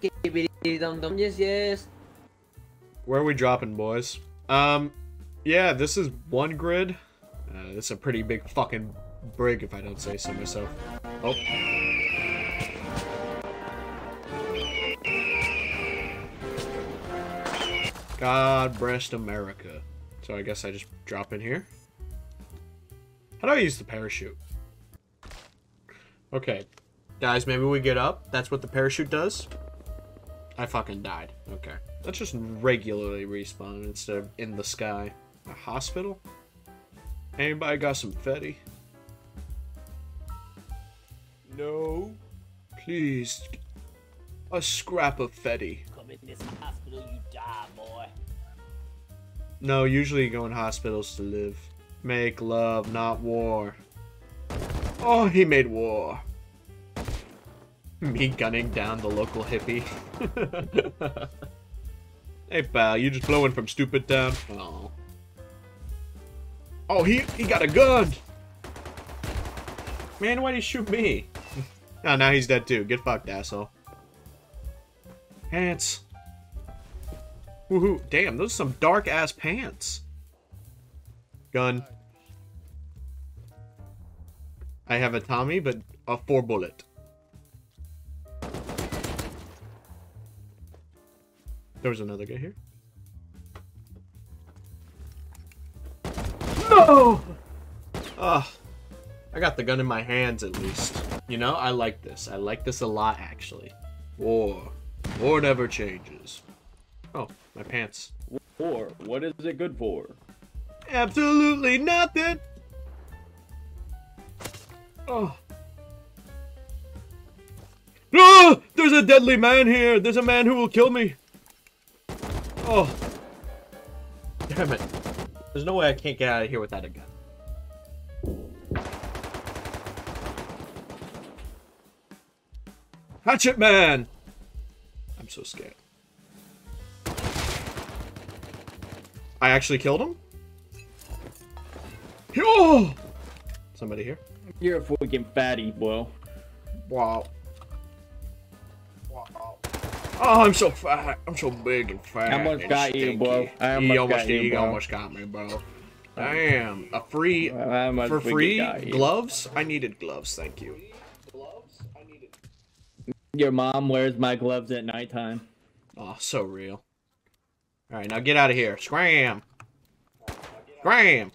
Dum dum. Yes, yes. Where are we dropping, boys? Um, yeah, this is one grid. Uh, this is a pretty big fucking grid, if I don't say so myself. Oh. God bless America. So I guess I just drop in here. How do I use the parachute? Okay. Guys, maybe we get up. That's what the parachute does. I fucking died. Okay. Let's just regularly respawn instead of in the sky. A hospital? Anybody got some fetty? No. Please. A scrap of fetty. Come in this hospital, you die, boy. No, usually you go in hospitals to live. Make love, not war. Oh, he made war. Me gunning down the local hippie. hey, pal, you just blowing from stupid town? Oh. Oh, he, he got a gun! Man, why'd he shoot me? oh, now he's dead too. Get fucked, asshole. Pants. Woohoo. Damn, those are some dark-ass pants. Gun. I have a Tommy, but a four bullet. There was another guy here. No! Ah, I got the gun in my hands at least. You know, I like this. I like this a lot, actually. War. War never changes. Oh, my pants. War. What is it good for? Absolutely nothing! Oh. No! There's a deadly man here! There's a man who will kill me! Oh. Damn it. There's no way I can't get out of here without a gun. Hatchet man! I'm so scared. I actually killed him? Oh! Somebody here? You're a fucking fatty. Wow. Wow. Oh, I'm so fat. I'm so big and fat. I almost got you, bro. I almost He almost, got you, he bro. almost got me, bro. Damn. A free, for free gloves? I needed gloves, thank you. Gloves? I needed. Your mom wears my gloves at nighttime. Oh, so real. Alright, now get out of here. Scram! Scram!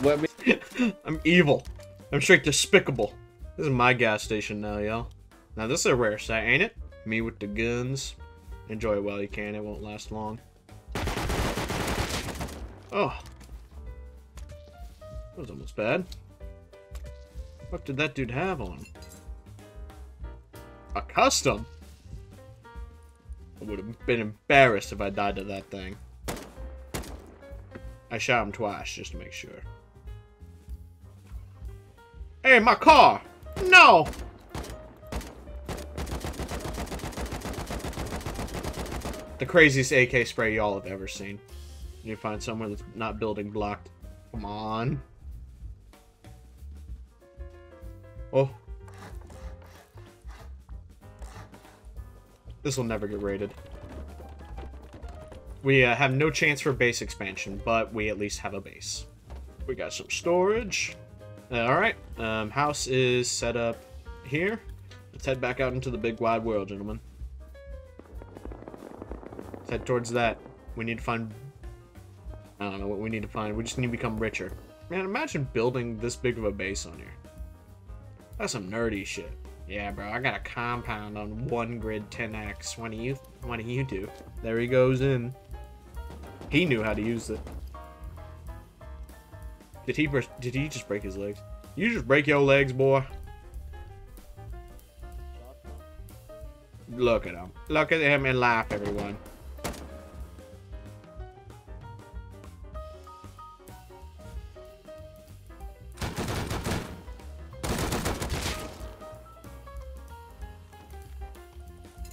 What me- I'm evil. I'm straight despicable. This is my gas station now, y'all. Now this is a rare sight, ain't it? Me with the guns. Enjoy it while you can, it won't last long. Oh. That was almost bad. What did that dude have on? A custom? I would have been embarrassed if I died to that thing. I shot him twice just to make sure. Hey, my car! No! The craziest AK spray y'all have ever seen. You find somewhere that's not building blocked. Come on. Oh. This will never get rated. We uh, have no chance for base expansion, but we at least have a base. We got some storage. Alright, um, house is set up here. Let's head back out into the big wide world, gentlemen. Let's head towards that. We need to find... I don't know what we need to find. We just need to become richer. Man, imagine building this big of a base on here. That's some nerdy shit. Yeah, bro, I got a compound on one grid 10x. What do you, what do you do? There he goes in. He knew how to use it. Did he did he just break his legs? You just break your legs, boy. Look at him. Look at him and laugh, everyone.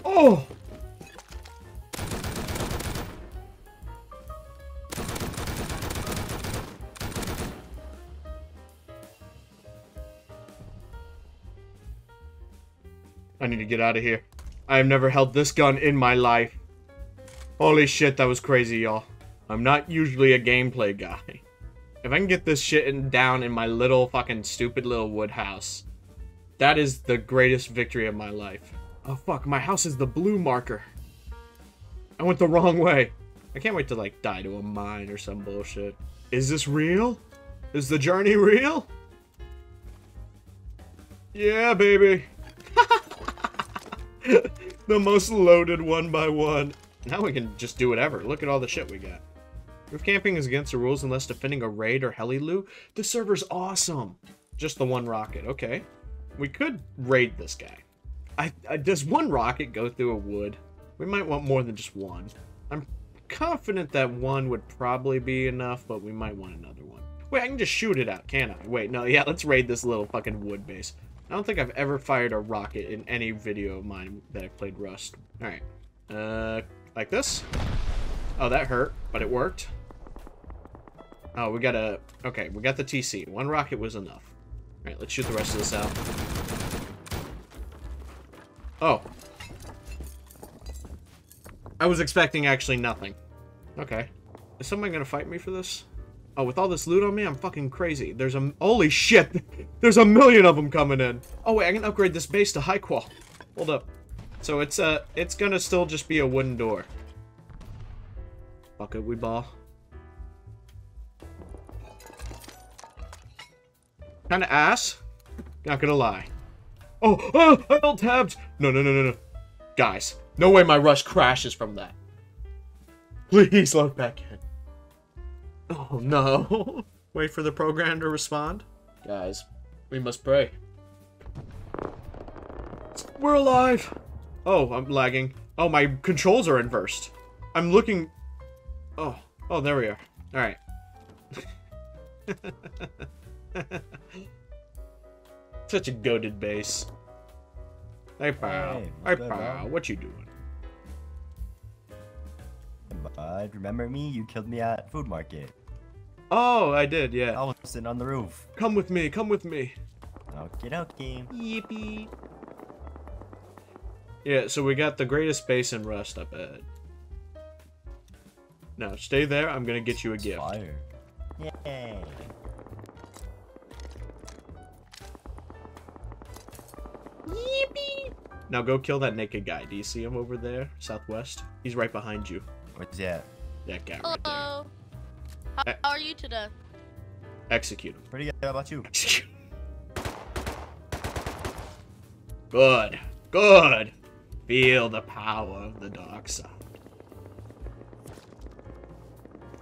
Oh! I need to get out of here. I have never held this gun in my life. Holy shit, that was crazy, y'all. I'm not usually a gameplay guy. If I can get this shit in, down in my little fucking stupid little wood house, that is the greatest victory of my life. Oh fuck, my house is the blue marker. I went the wrong way. I can't wait to like die to a mine or some bullshit. Is this real? Is the journey real? Yeah, baby. the most loaded one by one. Now we can just do whatever. Look at all the shit we got. If camping is against the rules unless defending a raid or heli loot, the server's awesome. Just the one rocket. Okay. We could raid this guy. I, I Does one rocket go through a wood? We might want more than just one. I'm confident that one would probably be enough, but we might want another one. Wait, I can just shoot it out, can't I? Wait, no, yeah, let's raid this little fucking wood base. I don't think I've ever fired a rocket in any video of mine that I've played Rust. Alright. Uh, like this? Oh, that hurt, but it worked. Oh, we got a... Okay, we got the TC. One rocket was enough. Alright, let's shoot the rest of this out. Oh. I was expecting actually nothing. Okay. Is someone gonna fight me for this? Oh, with all this loot on me, I'm fucking crazy. There's a... Holy shit! There's a million of them coming in! Oh, wait, I can upgrade this base to high qual. Hold up. So it's, uh, it's gonna still just be a wooden door. Fuck it, we ball. Kinda ass. Not gonna lie. Oh, oh, I held tabs! No, no, no, no, no. Guys, no way my Rust crashes from that. Please load back in. Oh no. Wait for the program to respond. Guys, we must pray. We're alive! Oh, I'm lagging. Oh, my controls are inversed. I'm looking... Oh, oh, there we are. Alright. Such a goaded base. Hey, pal. Hey, Hey, pal. What you doing? Bud, remember me? You killed me at food market. Oh, I did, yeah. I was sitting on the roof. Come with me, come with me. Okay, okay. Yippee. Yeah, so we got the greatest base in Rust up ahead. Now, stay there. I'm gonna get you a gift. Fire. Yay. Yippee. Now go kill that naked guy. Do you see him over there? Southwest? He's right behind you. What's that? That guy right there. Hello. How, are you today? Execute him. Pretty good. How about you? Execute. Good. Good. Feel the power of the dark side.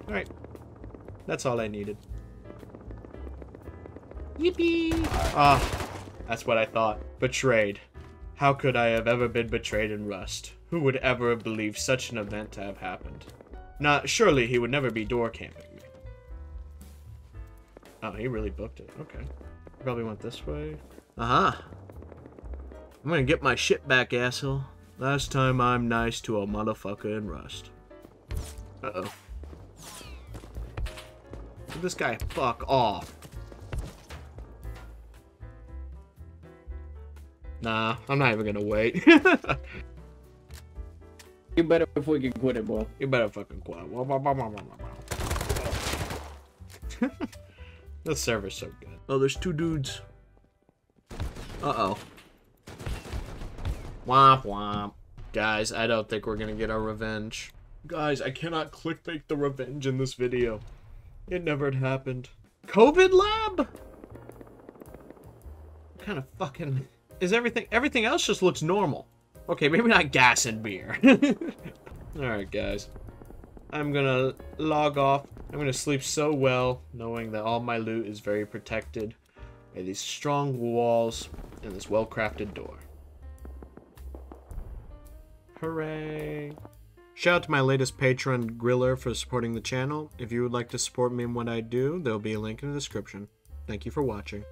Alright. That's all I needed. Yippee! Ah, that's what I thought. Betrayed. How could I have ever been betrayed in Rust? Who would ever have believed such an event to have happened? Nah, surely he would never be door camping me. Oh, he really booked it. Okay. Probably went this way. Uh-huh. I'm gonna get my shit back, asshole. Last time I'm nice to a motherfucker in Rust. Uh-oh. This guy fuck off. Nah, I'm not even gonna wait. You better freaking quit it, boy. you better fucking quiet. this server's so good. Oh, there's two dudes. Uh-oh. Womp womp. Guys, I don't think we're gonna get our revenge. Guys, I cannot clickbait the revenge in this video. It never had happened. COVID lab? What kind of fucking... Is everything... Everything else just looks normal. Okay, maybe not gas and beer. Alright, guys. I'm gonna log off. I'm gonna sleep so well, knowing that all my loot is very protected by these strong walls and this well-crafted door. Hooray! Shout out to my latest patron, Griller, for supporting the channel. If you would like to support me in what I do, there will be a link in the description. Thank you for watching.